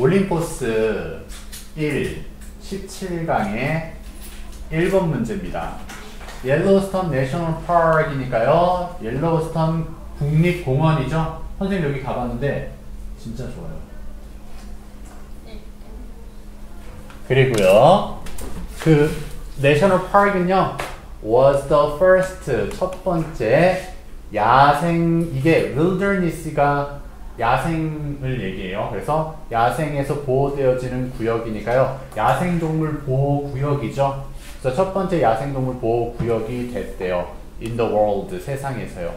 올림포스 1 17강의 1번 문제입니다. Yellowstone National Park이니까요. 옐로스턴 국립공원이죠. 선생님 여기 가봤는데 진짜 좋아요. 그리고요. 그 National Park는요. was the first 첫 번째 야생 이게 wilderness가 야생을 얘기해요. 그래서 야생에서 보호되어지는 구역이니까요. 야생동물 보호 구역이죠. 그래서 첫 번째 야생동물 보호 구역이 됐대요. In the world 세상에서요.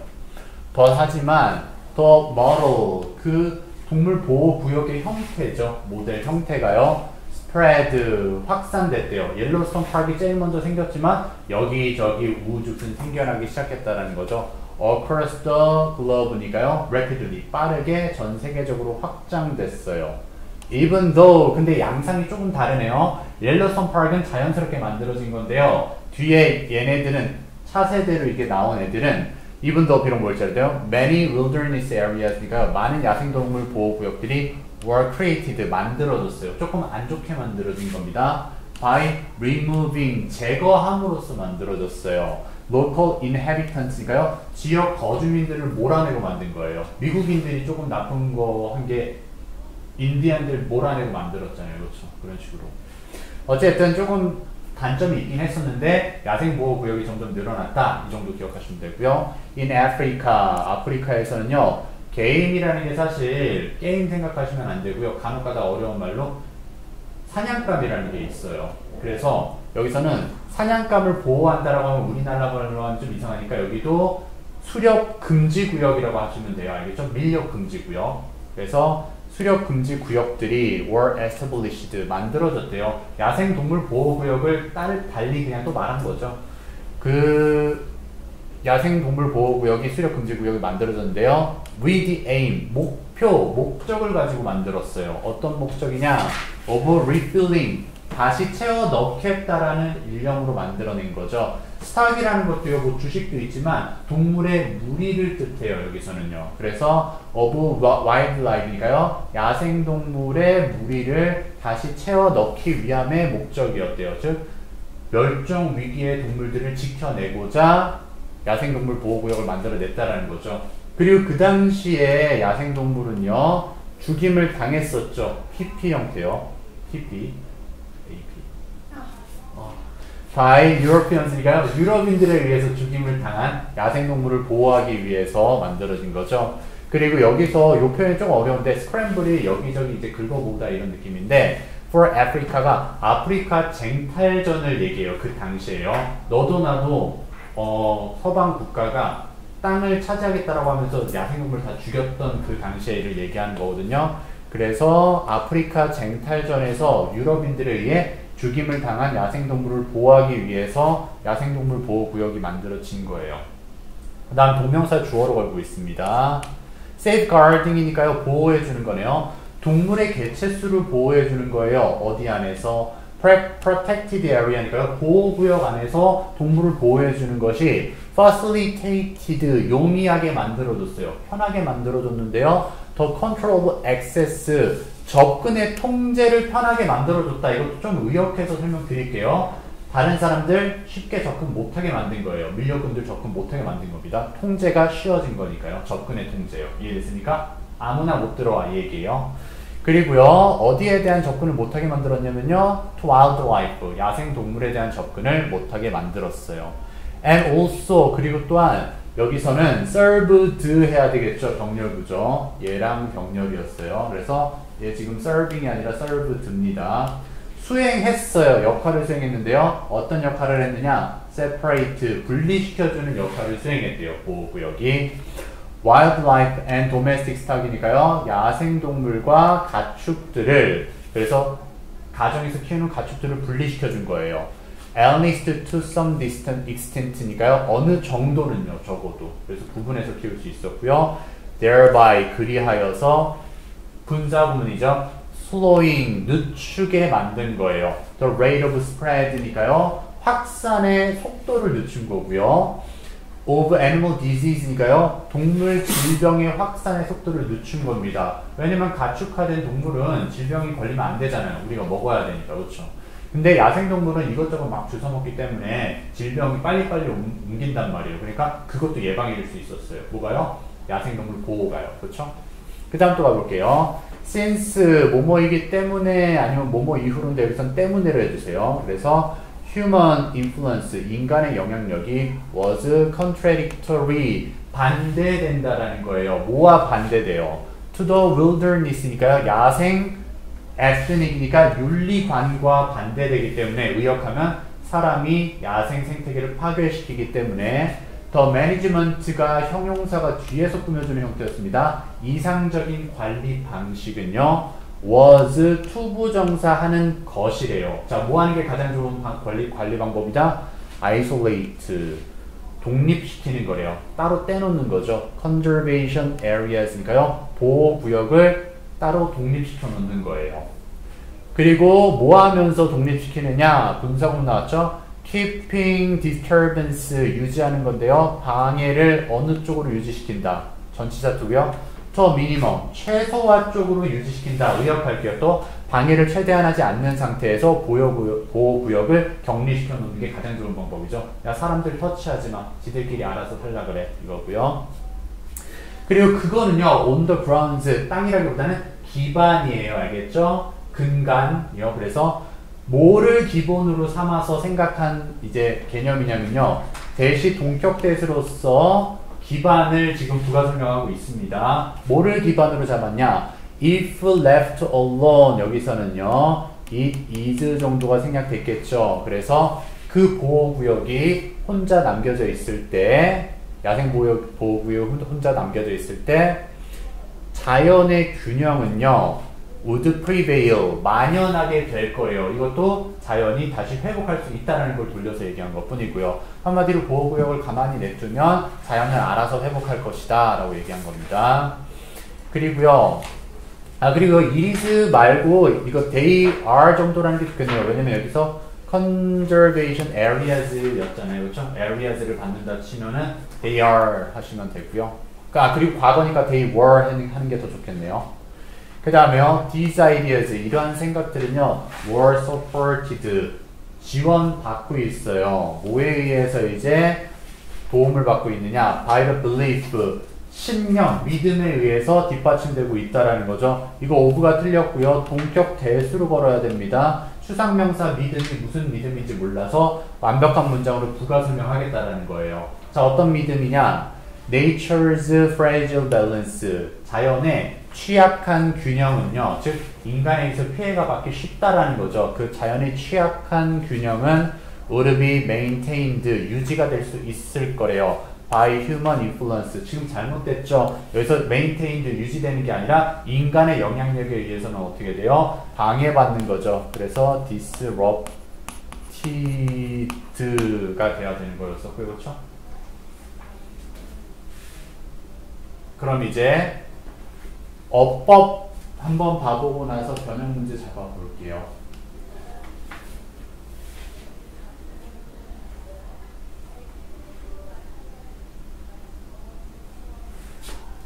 더 하지만 더 model 그 동물 보호 구역의 형태죠. 모델 형태가요. spread 확산됐대요. 옐로스톤 파크이 제일 먼저 생겼지만 여기저기 우주선 생겨나기 시작했다라는 거죠. Across the globe니까요. rapidly 빠르게 전 세계적으로 확장됐어요. even though 근데 양상이 조금 다르네요. 옐로스톤 파크는 자연스럽게 만들어진 건데요. 뒤에 얘네들은 차세대로 이렇게 나온 애들은 even though 비록 뭘지 알아요? many wilderness areas니까 많은 야생동물 보호구역들이 were created 만들어졌어요. 조금 안 좋게 만들어진 겁니다. by removing 제거함으로써 만들어졌어요. Local inhabitants니까요. 지역 거주민들을 몰아내고 만든 거예요. 미국인들이 조금 나쁜 거 한 게 인디안들 몰아내고 만들었잖아요. 그렇죠. 그런 식으로. 어쨌든 조금 단점이 있긴 했었는데 야생 보호 구역이 점점 늘어났다. 이 정도 기억하시면 되고요. In Africa, 아프리카에서는요. 게임이라는 게 사실 게임 생각하시면 안 되고요. 간혹가다 어려운 말로 사냥감이라는 게 있어요. 그래서 여기서는 사냥감을 보호한다라고 하면 우리나라로 하면 좀 이상하니까 여기도 수렵 금지 구역이라고 하시면 돼요. 알겠죠? 밀렵 금지 구역. 그래서 수렵 금지 구역들이 were established 만들어졌대요. 야생 동물 보호 구역을 딸 달리 그냥 또 말한 거죠. 그 야생 동물 보호 구역이 수렵 금지 구역이 만들어졌는데요. with the aim 목표 목적을 가지고 만들었어요. 어떤 목적이냐? of refilling 다시 채워 넣겠다라는 일념으로 만들어낸 거죠. 스탁이라는 것도요, 뭐 주식도 있지만 동물의 무리를 뜻해요, 여기서는요. 그래서 of wildlife니까요, 야생동물의 무리를 다시 채워 넣기 위함의 목적이었대요. 즉, 멸종 위기의 동물들을 지켜내고자 야생동물 보호구역을 만들어냈다라는 거죠. 그리고 그 당시에 야생동물은요, 죽임을 당했었죠. PP 형태요. PP. By Europeans니까요. 유럽인들에 의해서 죽임을 당한 야생동물을 보호하기 위해서 만들어진 거죠. 그리고 여기서 이 표현이 좀 어려운데 스크램블이 여기저기 이제 긁어보다 이런 느낌인데 for Africa가 아프리카 쟁탈전을 얘기해요. 그 당시에요. 너도 나도 어, 서방 국가가 땅을 차지하겠다라고 하면서 야생동물 다 죽였던 그 당시에를 얘기하는 거거든요. 그래서 아프리카 쟁탈전에서 유럽인들에 의해 죽임을 당한 야생동물을 보호하기 위해서 야생동물 보호구역이 만들어진 거예요. 그 다음 동명사 주어로 걸고 있습니다. safeguarding이니까요. 보호해주는 거네요. 동물의 개체수를 보호해주는 거예요. 어디 안에서? protected area니까요. 보호구역 안에서 동물을 보호해주는 것이 facilitated, 용이하게 만들어줬어요. 편하게 만들어줬는데요. 더 control of access, 접근의 통제를 편하게 만들어줬다. 이것도 좀 의역해서 설명드릴게요. 다른 사람들 쉽게 접근 못하게 만든 거예요. 밀려꾼들 접근 못하게 만든 겁니다. 통제가 쉬워진 거니까요. 접근의 통제요. 이해됐습니까? 아무나 못 들어와 이 얘기예요. 그리고요. 어디에 대한 접근을 못하게 만들었냐면요. to wildlife, 야생 동물에 대한 접근을 못하게 만들었어요. and also 그리고 또한 여기서는 served 해야 되겠죠. 병렬구죠. 얘랑 병렬이었어요. 그래서 얘 지금 serving이 아니라 served입니다. 수행했어요. 역할을 수행했는데요. 어떤 역할을 했느냐? separate, 분리시켜주는 역할을 수행했대요. 보호구역이. wildlife and domestic stock이니까요. 야생동물과 가축들을 그래서 가정에서 키우는 가축들을 분리시켜준 거예요. at least to some distant extent니까요. 어느 정도는요. 적어도. 그래서 구분해서 키울 수 있었고요. thereby 그리하여서 분사구문이죠. slowing, 늦추게 만든 거예요. the rate of spread니까요. 확산의 속도를 늦춘 거고요. of animal disease니까요. 동물 질병의 확산의 속도를 늦춘 겁니다. 왜냐면 가축화된 동물은 질병이 걸리면 안 되잖아요. 우리가 먹어야 되니까 그렇죠. 근데 야생동물은 이것저것 막 주워 먹기 때문에 질병이 빨리빨리 옮긴단 말이에요. 그러니까 그것도 예방이 될 수 있었어요. 뭐가요? 야생동물 보호가요. 그렇죠? 그 다음 또 가볼게요. since 뭐뭐이기 때문에 아니면 뭐뭐 이후로인데 여기선 때문에로 해주세요. 그래서 human influence, 인간의 영향력이 was contradictory, 반대된다라는 거예요. 뭐와 반대돼요? to the wilderness니까요. 야생 ethnic이니까 윤리관과 반대되기 때문에 의역하면 사람이 야생 생태계를 파괴시키기 때문에 더 매니지먼트가 형용사가 뒤에서 꾸며주는 형태였습니다. 이상적인 관리 방식은요. was to부정사 하는 것이래요. 자, 뭐 하는 게 가장 좋은 관리, 관리 방법이다? isolate. 독립시키는 거래요. 따로 떼놓는 거죠. conservation areas니까요. 보호 구역을 따로 독립시켜 놓는 거예요. 그리고 뭐 하면서 독립시키느냐? 분사구 나왔죠? Keeping disturbance 유지하는 건데요. 방해를 어느 쪽으로 유지시킨다? 전치사 두고요. to minimum 최소화 쪽으로 유지시킨다. 의역할게요. 또 방해를 최대한 하지 않는 상태에서 보호구역, 을 격리시켜 놓는 게 가장 좋은 방법이죠. 야 사람들 터치하지 마. 지들끼리 알아서 살라 그래. 이거고요. 그리고 그거는요. on the grounds 땅이라기보다는 기반이에요. 알겠죠? 근간이요. 그래서 뭐를 기본으로 삼아서 생각한 이제 개념이냐면요. 대시 동격 대수로서 기반을 지금 부가 설명하고 있습니다. 뭐를 기반으로 잡았냐? if left alone 여기서는요. it is 정도가 생략됐겠죠. 그래서 그 보호구역이 혼자 남겨져 있을 때 야생 보호구역 혼자 남겨져 있을 때 자연의 균형은요. Would prevail 만연하게 될 거예요. 이것도 자연이 다시 회복할 수 있다는 걸 돌려서 얘기한 것 뿐이고요. 한마디로 보호구역을 가만히 냅두면 자연은 알아서 회복할 것이다 라고 얘기한 겁니다. 그리고요. 아 그리고 이리스 말고 이거 they are 정도라는 게 좋겠네요. 왜냐면 여기서 conservation areas 였잖아요. 그렇죠? areas를 받는다 치면은 they are 하시면 되고요. 아 그리고 과거니까 they were 하는 게 더 좋겠네요. 그 다음에요. these ideas 이러한 생각들은요. were supported 지원받고 있어요. 뭐에 의해서 이제 도움을 받고 있느냐? by the belief 신념, 믿음에 의해서 뒷받침되고 있다라는 거죠. 이거 오브가 틀렸고요. 동격 대수로 걸어야 됩니다. 추상명사 믿음이 무슨 믿음인지 몰라서 완벽한 문장으로 부가 설명하겠다라는 거예요. 자, 어떤 믿음이냐? Nature's fragile balance 자연의 취약한 균형은요, 즉 인간에게서 피해가 받기 쉽다라는 거죠. 그 자연의 취약한 균형은 would be maintained 유지가 될 수 있을 거래요. by human influence 지금 잘못됐죠. 여기서 maintained 유지되는 게 아니라 인간의 영향력에 의해서는 어떻게 돼요? 방해받는 거죠. 그래서 disrupted가 돼야 되는 거였었고요, 그렇죠? 그럼 이제 어법 한번 봐보고 나서 변형 문제 잡아볼게요.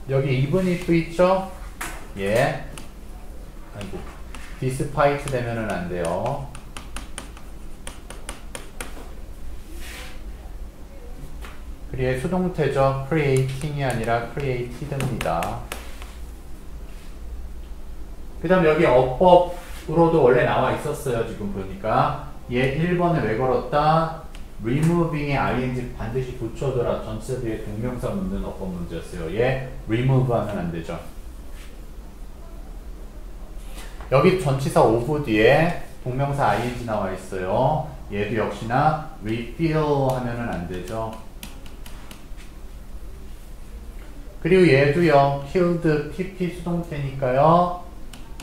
여기 even if 있죠? 예. 아이고. despite 되면은 안 돼요. 그리에 수동태죠. creating이 아니라 created입니다. 그 다음 여기 어법으로도 원래 나와 있었어요. 지금 보니까. 얘 1번에 왜 걸었다? removing에 ing 반드시 붙여둬라. 전체 뒤에 동명사 묻는 어법 문제였어요. 얘 remove 하면 안 되죠. 여기 전치사 of 뒤에 동명사 ing 나와 있어요. 얘도 역시나 refill 하면은 안 되죠. 그리고 얘도요. killed pp 수동태니까요.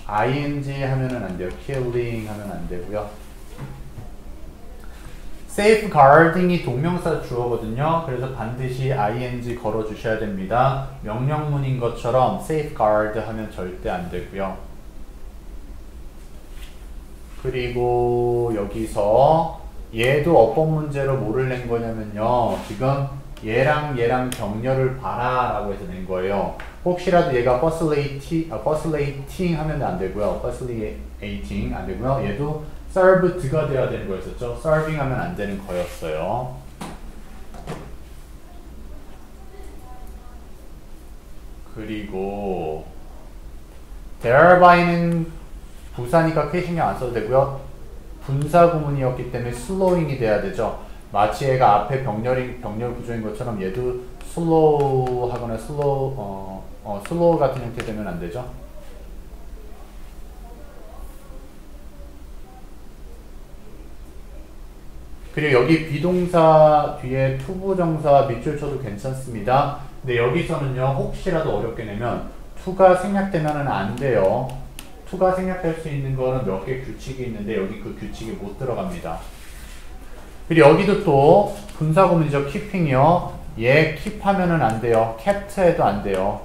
Ing 하면은 안 돼요. killing 하면 안 되고요. safeguarding이 동명사 주어거든요. 그래서 반드시 ing 걸어 주셔야 됩니다. 명령문인 것처럼 safeguard 하면 절대 안 되고요. 그리고 여기서 얘도 어법 문제로 뭐를 낸 거냐면요. 지금 얘랑 얘랑 격려를 바라라고 해서 낸 거예요. 혹시라도 얘가 facilitating, 아, 하면 안 되고요. facilitating 안 되고요. 얘도 served가 돼야 되는 거였었죠. serving 하면 안 되는 거였어요. 그리고 thereby는 부사니까 크게 신경 안 써도 되고요. 분사 구문이었기 때문에 slowing이 돼야 되죠. 마치 얘가 앞에 병렬이 병렬 구조인 것처럼 얘도 slow 하거나 slow 어, 어 slow 같은 형태 되면 안 되죠. 그리고 여기 비동사 뒤에 투부정사 밑줄 쳐도 괜찮습니다. 근데 여기서는요 혹시라도 어렵게 내면 투가 생략되면은 안 돼요. 투가 생략될 수 있는 거는 몇 개 규칙이 있는데 여기 그 규칙이 못 들어갑니다. 그리고 여기도 또 분사구문이죠. keeping이요. 얘 keep하면은 안 돼요. kept 해도 안 돼요.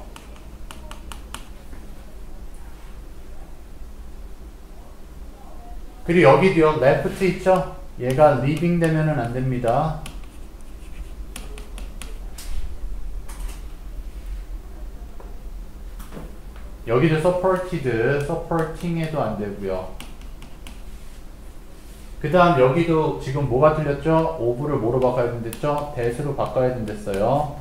그리고 여기도요. left 있죠. 얘가 leaving 되면은 안 됩니다. 여기도 supported, supporting해도 안 되고요. 그 다음 여기도 지금 뭐가 틀렸죠? 오브를 뭐로 바꿔야 된댔죠? 대수로 바꿔야 된댔어요.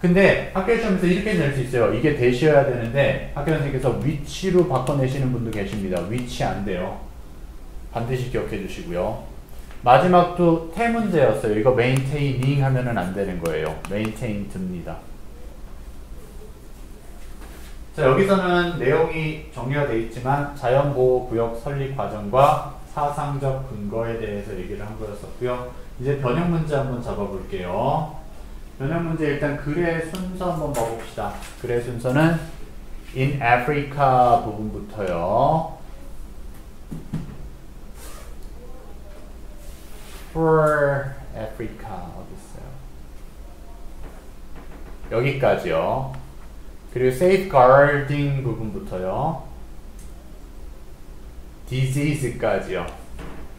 근데 학교 시험에서 이렇게 낼 수 있어요. 이게 대시여야 되는데 학교 선생님께서 위치로 바꿔내시는 분도 계십니다. 위치 안 돼요. 반드시 기억해 주시고요. 마지막도 태 문제였어요. 이거 maintaining 하면은 안 되는 거예요. maintain 듭니다. 자 여기서는 내용이 정리가 되어 있지만 자연보호구역 설립 과정과 사상적 근거에 대해서 얘기를 한 거였었고요. 이제 변형 문제 한번 잡아볼게요. 변형 문제 일단 글의 순서 한번 봐봅시다. 글의 순서는 in Africa 부분부터요. for Africa 어디 있어요? 여기까지요. 그리고 safeguarding 부분부터요. Disease까지요.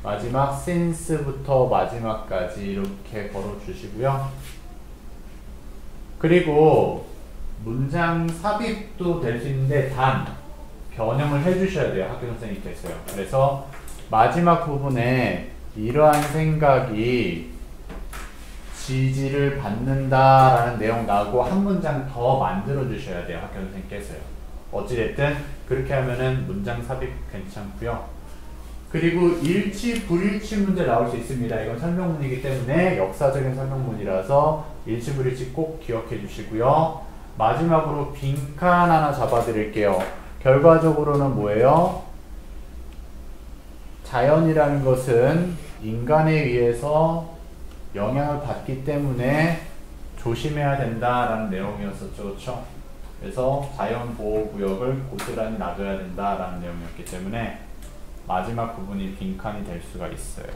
마지막 since부터 마지막까지 이렇게 걸어 주시고요. 그리고 문장 삽입도 될 수 있는데 단 변형을 해 주셔야 돼요. 학교 선생님께서요. 그래서 마지막 부분에 이러한 생각이 지지를 받는다라는 내용 나오고 한 문장 더 만들어 주셔야 돼요. 학교 선생님께서요. 어찌됐든 그렇게 하면은 문장 삽입 괜찮고요. 그리고 일치 불일치 문제 나올 수 있습니다. 이건 설명문이기 때문에 역사적인 설명문이라서 일치 불일치 꼭 기억해 주시고요. 마지막으로 빈칸 하나 잡아 드릴게요. 결과적으로는 뭐예요? 자연이라는 것은 인간에 의해서 영향을 받기 때문에 조심해야 된다라는 내용이었었죠. 그렇죠? 그래서 자연보호구역을 고스란히 놔둬야 된다라는 내용이었기 때문에 마지막 부분이 빈칸이 될 수가 있어요.